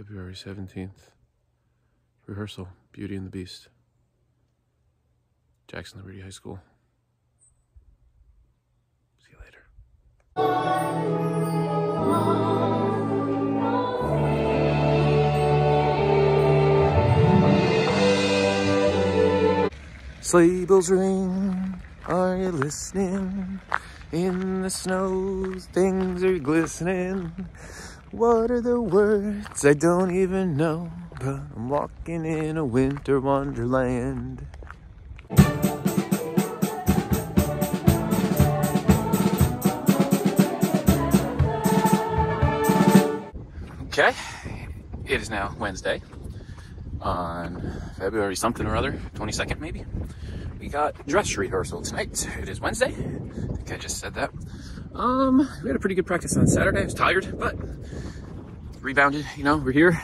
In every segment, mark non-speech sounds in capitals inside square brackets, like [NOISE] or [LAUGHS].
February 17th. Rehearsal Beauty and the Beast. Jackson Liberty High School. See you later. Sleigh bells ring, are you listening? In the snow, things are glistening. What are the words? I don't even know, but I'm walking in a winter wonderland. Okay, it is now Wednesday on February something or other, 22nd maybe. We got dress rehearsal tonight. It is Wednesday. I think I just said that. Um, we had a pretty good practice on Saturday. I was tired, but rebounded, you know, we're here.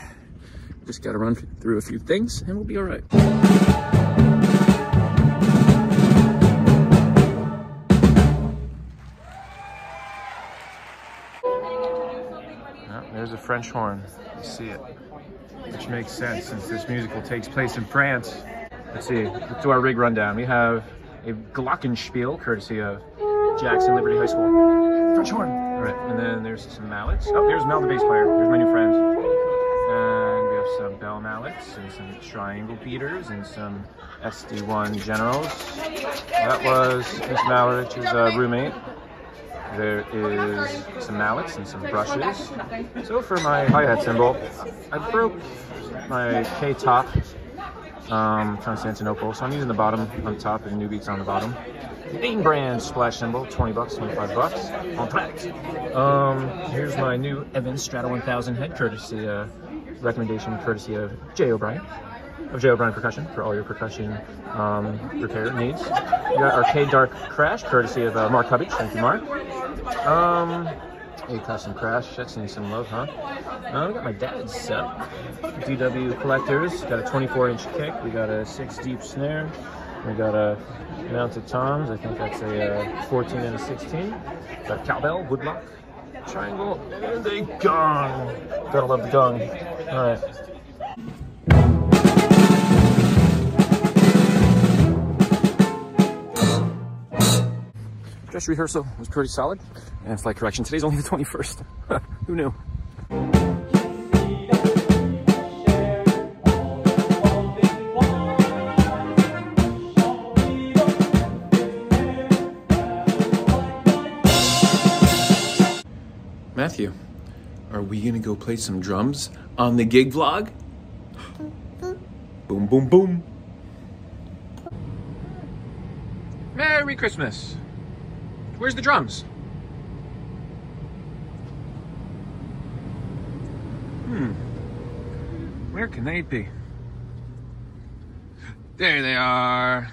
Just gotta run through a few things and we'll be all right. there's a French horn. You see it, which makes sense since this musical takes place in France. Let's see, let's do our rig rundown. We have a Glockenspiel, courtesy of Jackson Liberty High School. French horn. All right, and then there's some mallets. Oh, there's Mel, the bass player. Here's my new friend. And we have some bell mallets and some triangle beaters and some SD1 generals. That was Miss Mallet, who's a roommate. There is some mallets and some brushes. So for my hi-hat cymbal, I broke my K-top um, Constantinople. So I'm using the bottom on top and new beats on the bottom. Name brand splash cymbal, 20 bucks, 25 bucks. On track. Um, here's my new Evans Strata 1000 head courtesy, uh, recommendation courtesy of Jay O'Brien of Jay O'Brien Percussion for all your percussion um, repair needs. You got Arcade Dark Crash, courtesy of uh, Mark Hubbage. Thank you, Mark. Um, a custom crash. That's needs some love, huh? Uh, we got my dad's set. DW collectors. Got a 24 inch kick. We got a six deep snare. We got a mounted toms. I think that's a uh, 14 and a 16. Got a cowbell, woodblock, triangle, and a gong. Gotta love the gong. All right. dress rehearsal was pretty solid. And flight correction, today's only the 21st. [LAUGHS] Who knew? Matthew, are we gonna go play some drums on the gig vlog? boom, boom, boom. Merry Christmas. Where's the drums? Hmm. Where can they be? There they are.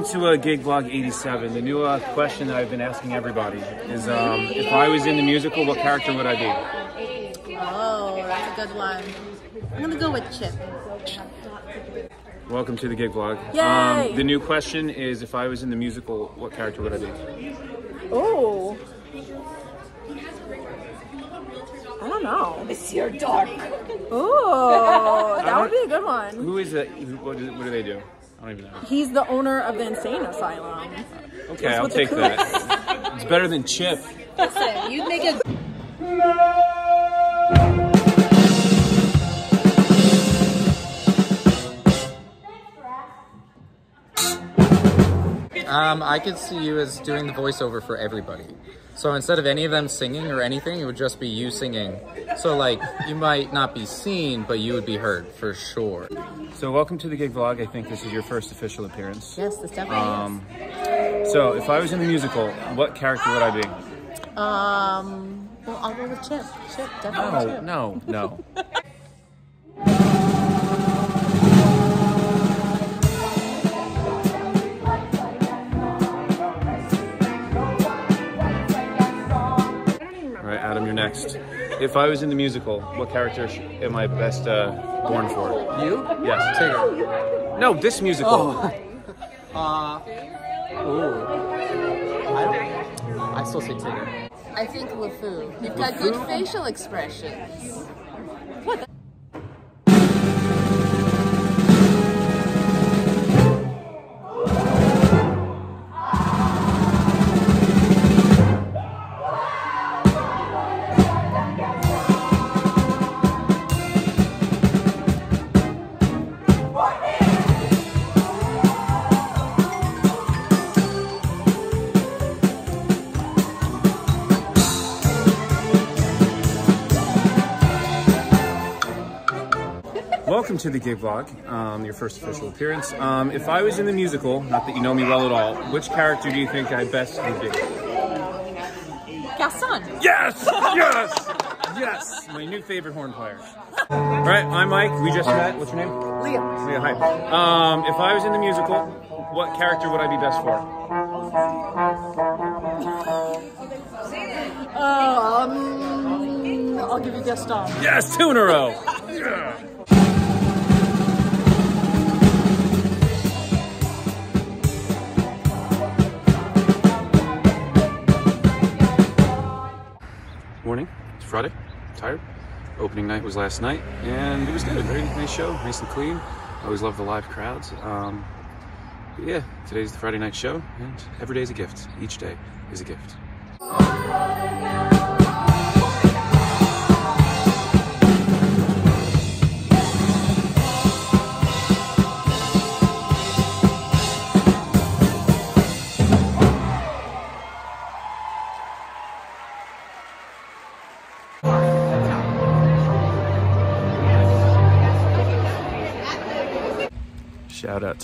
Welcome to uh, Gig Vlog 87. The new uh, question that I've been asking everybody is um, if I was in the musical, what character would I be? Oh, that's a good one. I'm gonna go with Chip. Welcome to the Gig Vlog. Yay! Um, the new question is if I was in the musical, what character would I be? Oh. I don't know. Monsieur D'Arque. Oh, that would be a good one. Who is it? What what do they do? I don't even know. He's the owner of the insane asylum. Okay, I'll take that. it's better than Chip. Listen, you'd make a. Um, I could see you as doing the voiceover for everybody. So instead of any of them singing or anything, it would just be you singing. So like you might not be seen, but you would be heard for sure. So welcome to the gig vlog. I think this is your first official appearance. Yes, this definitely Um, so if I was in the musical, what character would I be? Um, well, I'll go with Chip. Chip, definitely No, Chip. no, no. [LAUGHS] you're next. If I was in the musical, what character am I best uh, born for? You? Yes. Tigger. No, this musical. [LAUGHS] Uh, ooh. I. I still say Tigger. I think LeFou. You've got good facial expressions. To the gig vlog, um, your first official appearance. Um, if I was in the musical, not that you know me well at all, which character do you think I best would be? Gaston. Yes! Yes! Yes! My new favorite horn player. All right, I'm Mike. We just met. What's your name? Leah. Leah, hi. Um, if I was in the musical, what character would I be best for? Um, I'll give you Gaston. Yes, two in a row. Friday. Tired. Opening night was last night, and it was good. Very nice show, nice and clean. Always love the live crowds. Um, but yeah, today's the Friday night show, and every day is a gift. Each day is a gift.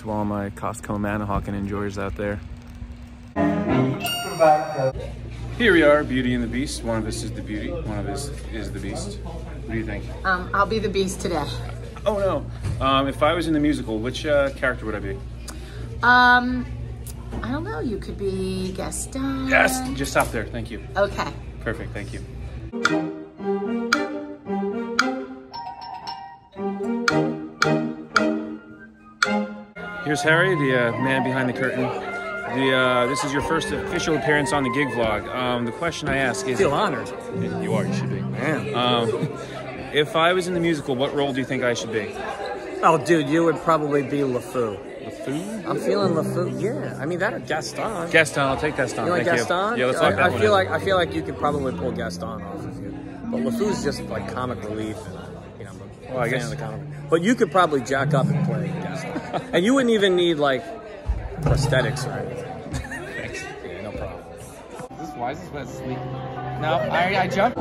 To all my Costco Manahawkin enjoyers out there. Here we are, Beauty and the Beast. One of us is the beauty, one of us is the beast. What do you think? Um, I'll be the beast today. Oh no. Um, if I was in the musical, which uh, character would I be? Um, I don't know. You could be Gaston. Yes! Just stop there. Thank you. Okay. Perfect. Thank you. Here's Harry, the uh, man behind the curtain. The uh, this is your first official appearance on the gig vlog. Um, the question I ask is, Feel honored. you are, you should be. Man. Um, if I was in the musical, what role do you think I should be? Oh, dude, you would probably be LeFou. Food? I'm feeling LeFou. Yeah, I mean that or Gaston. Gaston, I'll take Gaston. you like Thank Gaston? You. Yeah, let's I, lock that I one feel in. like I feel like you could probably pull Gaston off of you, but LeFou's just like comic relief. And, Well, I fan guess- of the comic. But you could probably jack up and play Gaston, [LAUGHS] and you wouldn't even need like prosthetics or anything. Yeah, no problem. Is This why is this Wesley? No, I I jumped.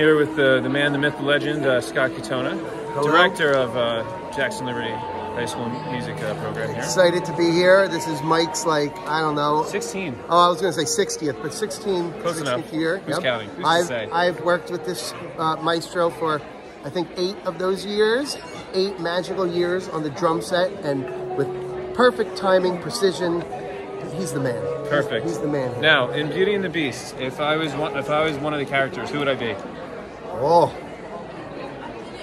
Here with the, the man, the myth, the legend, uh, Scott Katona, director of uh, Jackson Liberty High School Music uh, Program here. Excited to be here. This is Mike's, like, I don't know. 16. Oh, I was going to say 60th, but 16, Close 16th enough. year. Who's counting? Who's I've? I've worked with this uh, maestro for, I think, eight of those years. Eight magical years on the drum set, and with perfect timing, precision, he's the man. Perfect. He's the man. here. Now, in Beauty and the Beast, if I was one, if I was one of the characters, who would I be? Oh.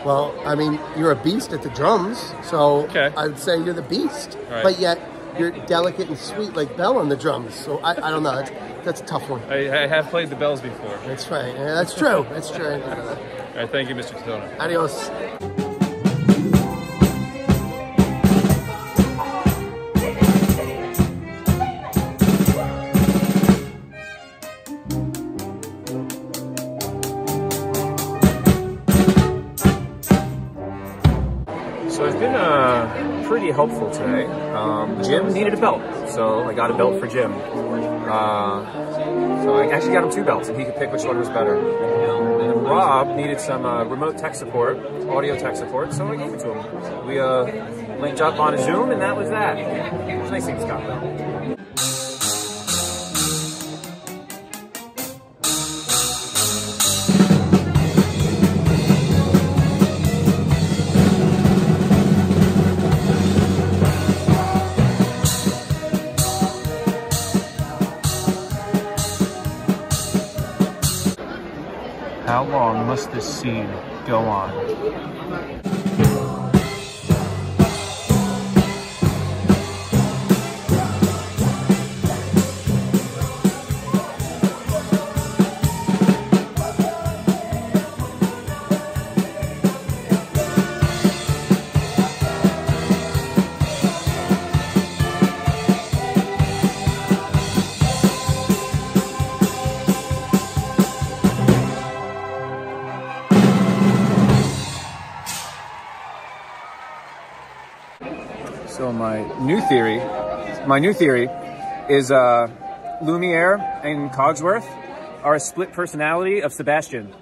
Well, I mean, you're a beast at the drums, so Okay. I'd say you're the beast. Right. But yet, you're delicate and sweet like Belle on the drums. So I, I don't know. That's, that's a tough one. I, I have played the bells before. That's right. Yeah, that's true. That's true. All right, thank you, Mr. Katona. Adios. Pretty helpful today. Um, Jim needed a belt, so I got a belt for Jim. Uh, so I actually got him two belts, and he could pick which one was better. And Rob needed some uh, remote tech support, audio tech support, so I gave it to him. We uh, linked up on a Zoom, and that was that. It was nice thing Scott though. Go on? My new theory, my new theory is uh, Lumiere and Cogsworth are a split personality of Sebastian.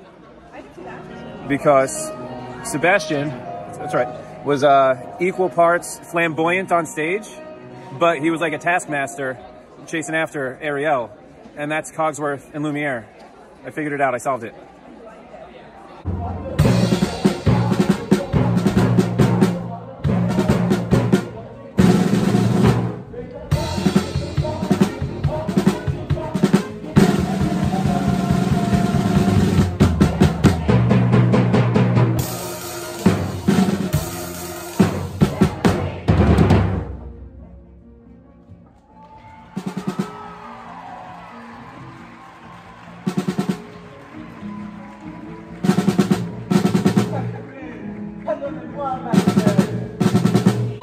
Because Sebastian, that's right, was uh, equal parts flamboyant on stage, but he was like a taskmaster chasing after Ariel. And that's Cogsworth and Lumiere. I figured it out, I solved it.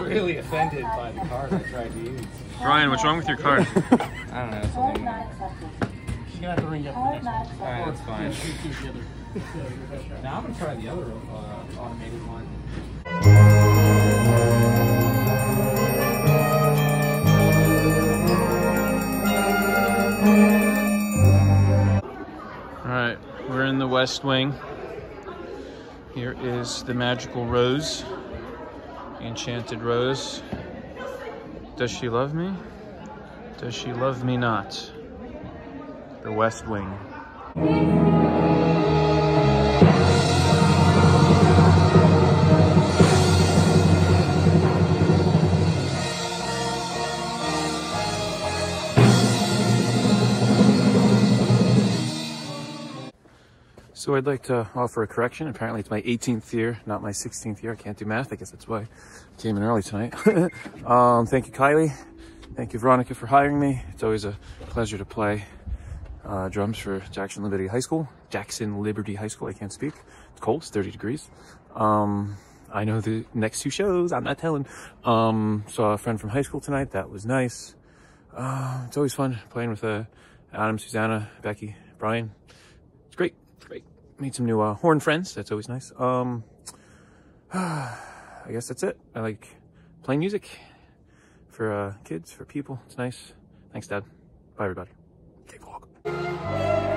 Really offended by the card I tried to use. Brian, what's wrong with your card? [LAUGHS] I don't know. Something. Alright, that's fine. now I'm gonna try the other uh, automated one. All right, we're in the West Wing. Here is the magical rose, the enchanted rose. Does she love me? Does she love me not? The West Wing. So I'd like to offer a correction. Apparently it's my 18th year, not my 16th year. I can't do math. I guess that's why I came in early tonight. [LAUGHS] um, thank you, Kylie. Thank you, Veronica, for hiring me. It's always a pleasure to play uh, drums for Jackson Liberty High School. Jackson Liberty High School. I can't speak. It's cold. It's 30 degrees. Um, I know the next two shows. I'm not telling. Um, saw a friend from high school tonight. That was nice. Uh, it's always fun playing with uh, Adam, Susanna, Becky, Brian. It's great. It's great made some new uh, horn friends. That's always nice. Um, [SIGHS] I guess that's it. I like playing music for uh, kids, for people. It's nice. Thanks, Dad. Bye, everybody. Take a walk.